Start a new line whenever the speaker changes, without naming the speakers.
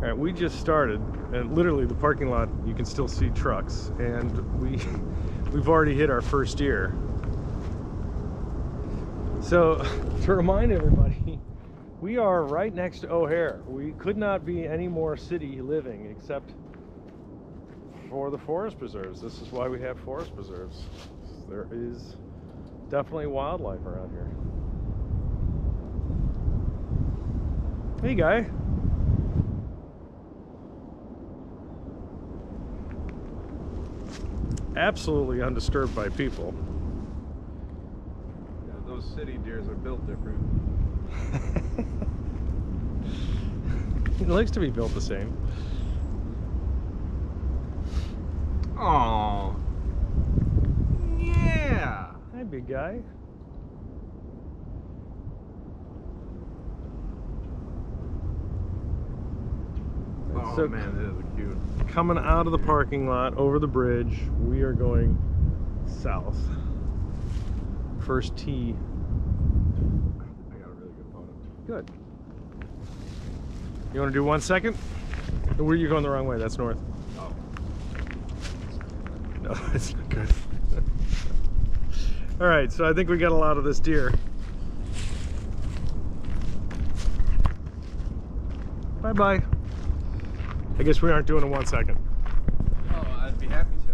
All right, we just started, and literally the parking lot, you can still see trucks, and we, we've already hit our first deer. So, to remind everybody, we are right next to O'Hare. We could not be any more city living except for the forest preserves. This is why we have forest preserves. There is definitely wildlife around here. Hey, guy. Absolutely undisturbed by people.
Yeah, those city deers are built different.
He likes to be built the same.
Oh. Yeah.
Hi, big guy.
Oh
So-
man, that is cute.
Coming out of the parking lot over the bridge, we are going south. First tee.
I got a really good photo.
Good. You want to do one second? Where you going the wrong way? That's north.
Oh.
No, it's not good. All right, so I think we got a lot of this deer. Bye bye. I guess we aren't doing it one second. Oh, I'd be happy